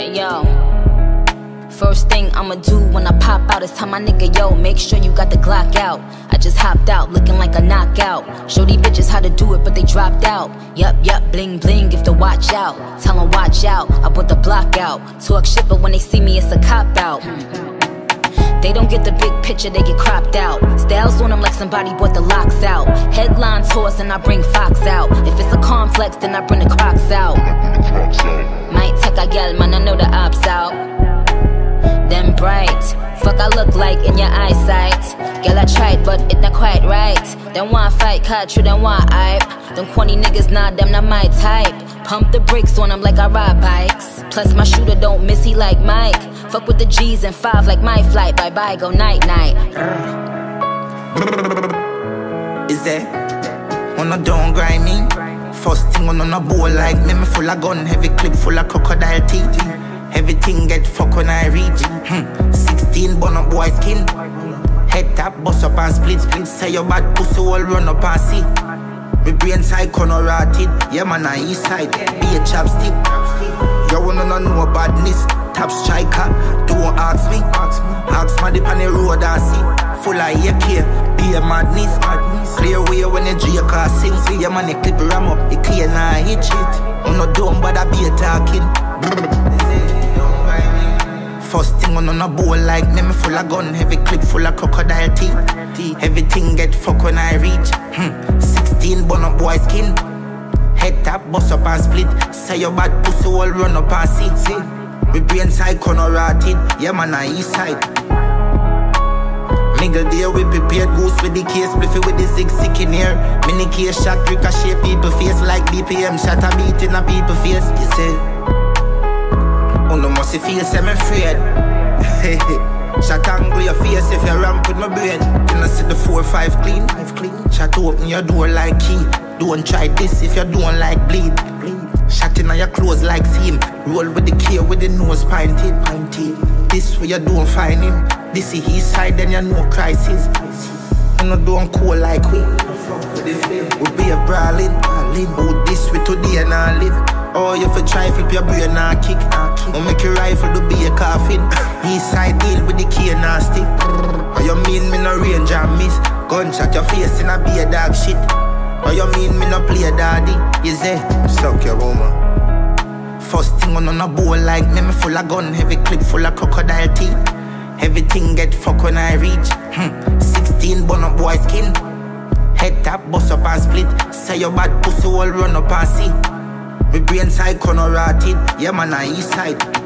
Yo. First thing I'ma do when I pop out is tell my nigga, yo, make sure you got the Glock out. I just hopped out, looking like a knockout. Show these bitches how to do it, but they dropped out. Yup, yup, bling bling, give the watch out. Tell 'em watch out, I put the block out. Talk shit, but when they see me, it's a cop out. They don't get the big picture, they get cropped out. Styles on them like somebody bought the locks out. Headlines horse and I bring Fox out. If it's a complex, then I bring the crocs out. Might take a gal, man, I know the ops out. Them bright, fuck I look like in your eyesight. Girl, I tried, but it not quite right. Them want fight, cut you, them want hype. Them corny niggas, nah, them not my type. Pump the brakes on them like I ride bikes. Plus, my shooter don't miss, he like Mike. Fuck with the G's and five like my flight. Bye bye, go night night. Is that On a don't grind me. First thing on on a bowl like me, me full of gun, heavy clip full of crocodile teeth. Everything get fuck when I reach. Hmm. 16 bun up boy skin. Head tap, bust up and split, split. Say your bad pussy all run up and see. Me brain side corner rotted. Yeah man, I east side. Be a chapstick. You wanna know no badness. Top striker, don't ask me. Ask my dip on the road and see. Full of AK, be a madness. When car sing. Your man, clip ram up, it clear now hit shit. I'm not dumb, but I be talking. First thing on on a bowl like me, full of gun, heavy clip full of crocodile teeth. Everything get fuck when I reach. Hmm. 16 bun up boy skin. Head tap, bust up and split. Say your bad pussy all run up and see. We brain side corner rotted. Yeah man, I east side. Nigga there we prepared goose with the case Spliffy with the six sick in here. Mini case shot ricochet people face Like BPM shot a beat in a people face You say Oh no must feel semi afraid Shot angle your face if you ramp with my brain. Can I see the four five clean Five clean. Shot open your door like key. Don't try this if you don't like bleed. Bleed Shot in your clothes like seam. Roll with the key with the nose Pointed This way you don't find him this is his side, then you know crisis. You know, don't cool like we. We be a brawling. Who this we today and I live. Oh, you for try flip your brain and kick. Or make your rifle to be a coffin. East side deal with the key and a stick. Or you mean me no range and miss? Gunshot your face and a be a dog shit. Or you mean me no play a daddy? Is it? Suck your woman. First thing on on a bowl like me, me full of gun, heavy clip full of crocodile teeth. Everything get fuck when I reach. Hmm. 16 bun up boy skin. Head tap, bust up and split. Say your bad pussy all run up and see. Me brain side corner rotted. Yeah man, I east side.